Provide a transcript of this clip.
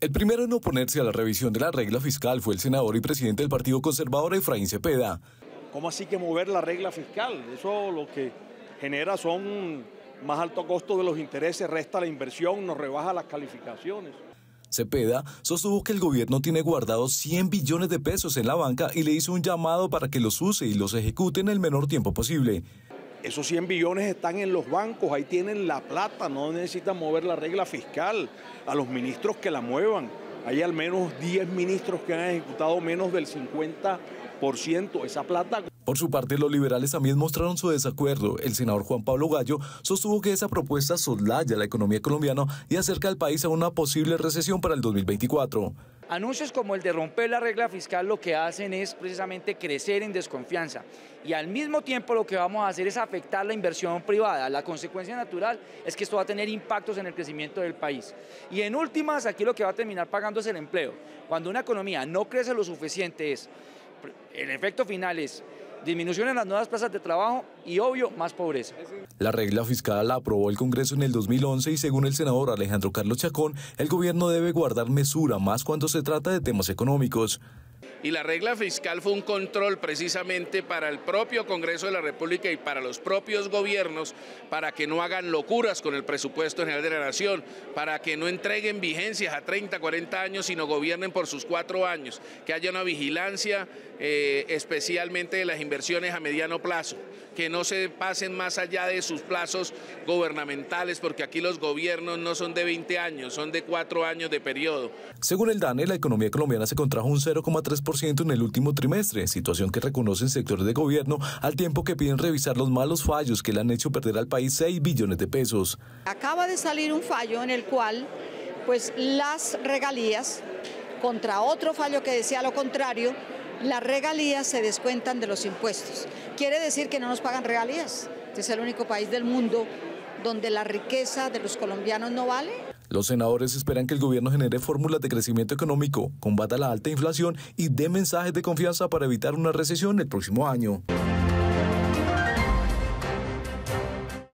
El primero en oponerse a la revisión de la regla fiscal fue el senador y presidente del Partido Conservador Efraín Cepeda. ¿Cómo así que mover la regla fiscal? Eso lo que genera son más alto costo de los intereses, resta la inversión, nos rebaja las calificaciones. Cepeda sostuvo que el gobierno tiene guardados 100 billones de pesos en la banca y le hizo un llamado para que los use y los ejecute en el menor tiempo posible. Esos 100 billones están en los bancos, ahí tienen la plata, no necesitan mover la regla fiscal, a los ministros que la muevan. Hay al menos 10 ministros que han ejecutado menos del 50%. Esa plata por su parte, los liberales también mostraron su desacuerdo. El senador Juan Pablo Gallo sostuvo que esa propuesta soslaya la economía colombiana y acerca al país a una posible recesión para el 2024. Anuncios como el de romper la regla fiscal lo que hacen es precisamente crecer en desconfianza y al mismo tiempo lo que vamos a hacer es afectar la inversión privada. La consecuencia natural es que esto va a tener impactos en el crecimiento del país. Y en últimas, aquí lo que va a terminar pagando es el empleo. Cuando una economía no crece lo suficiente es, el efecto final es disminución en las nuevas plazas de trabajo y, obvio, más pobreza. La regla fiscal la aprobó el Congreso en el 2011 y según el senador Alejandro Carlos Chacón, el gobierno debe guardar mesura más cuando se trata de temas económicos y la regla fiscal fue un control precisamente para el propio Congreso de la República y para los propios gobiernos para que no hagan locuras con el presupuesto general de la Nación, para que no entreguen vigencias a 30, 40 años, sino gobiernen por sus cuatro años, que haya una vigilancia eh, especialmente de las inversiones a mediano plazo, que no se pasen más allá de sus plazos gubernamentales, porque aquí los gobiernos no son de 20 años, son de cuatro años de periodo. Según el DANE, la economía colombiana se contrajo un 0,3% en el último trimestre, situación que reconocen sectores de gobierno al tiempo que piden revisar los malos fallos que le han hecho perder al país 6 billones de pesos. Acaba de salir un fallo en el cual pues las regalías contra otro fallo que decía lo contrario, las regalías se descuentan de los impuestos. Quiere decir que no nos pagan regalías. Es el único país del mundo donde la riqueza de los colombianos no vale. Los senadores esperan que el gobierno genere fórmulas de crecimiento económico, combata la alta inflación y dé mensajes de confianza para evitar una recesión el próximo año.